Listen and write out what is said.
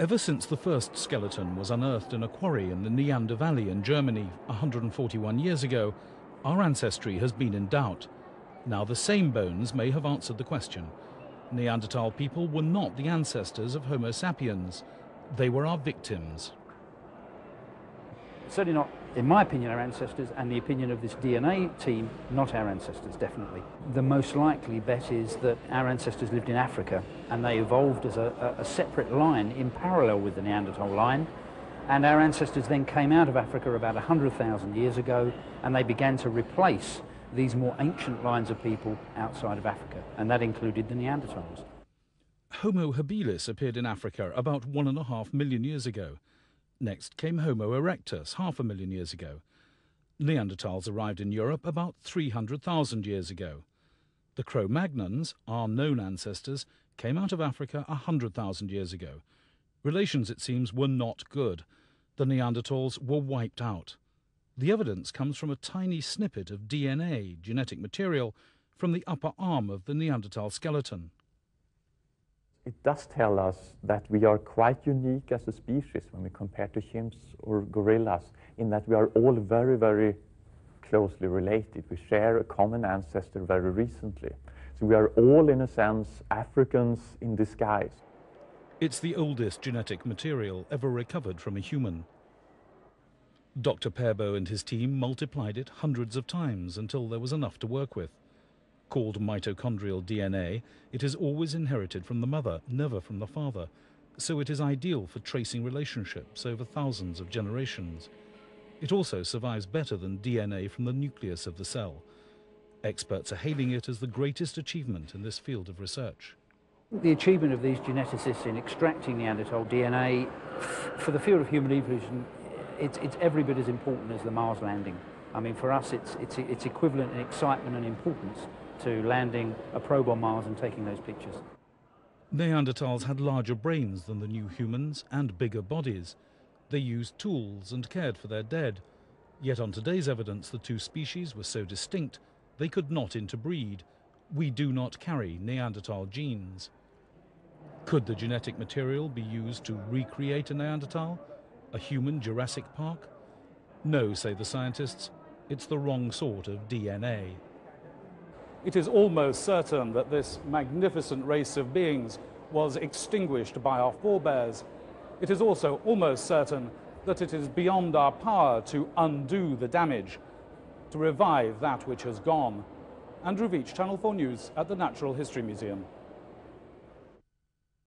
Ever since the first skeleton was unearthed in a quarry in the Neander Valley in Germany 141 years ago, our ancestry has been in doubt. Now the same bones may have answered the question. Neanderthal people were not the ancestors of Homo sapiens. They were our victims. Certainly not, in my opinion, our ancestors, and the opinion of this DNA team, not our ancestors, definitely. The most likely bet is that our ancestors lived in Africa and they evolved as a, a, separate line in parallel with the Neanderthal line. And our ancestors then came out of Africa about 100,000 years ago and they began to replace these more ancient lines of people outside of Africa, and that included the Neanderthals. Homo habilis appeared in Africa about one and a half million years ago. Next came Homo erectus, half a million years ago. Neanderthals arrived in Europe about 300,000 years ago. The Cro-Magnons, our known ancestors, came out of Africa 100,000 years ago. Relations, it seems, were not good. The Neanderthals were wiped out. The evidence comes from a tiny snippet of DNA, genetic material, from the upper arm of the Neanderthal skeleton it does tell us that we are quite unique as a species when we compare to chimps or gorillas in that we are all very, very closely related. We share a common ancestor very recently. So we are all, in a sense, Africans in disguise. It's the oldest genetic material ever recovered from a human. Dr. Pääbo and his team multiplied it hundreds of times until there was enough to work with. Called mitochondrial DNA, it is always inherited from the mother, never from the father, so it is ideal for tracing relationships over thousands of generations. It also survives better than DNA from the nucleus of the cell. Experts are hailing it as the greatest achievement in this field of research. The achievement of these geneticists in extracting Neanderthal DNA for the field of human evolution, it's, it's every bit as important as the Mars landing. I mean, for us, it's, it's, it's equivalent in excitement and importance to landing a probe on Mars and taking those pictures. Neanderthals had larger brains than the new humans and bigger bodies. They used tools and cared for their dead. Yet on today's evidence, the two species were so distinct they could not interbreed. We do not carry Neanderthal genes. Could the genetic material be used to recreate a Neanderthal? A human Jurassic Park? No, say the scientists, it's the wrong sort of DNA it is almost certain that this magnificent race of beings was extinguished by our forebears. It is also almost certain that it is beyond our power to undo the damage, to revive that which has gone. Andrew Veitch, Channel 4 News at the Natural History Museum.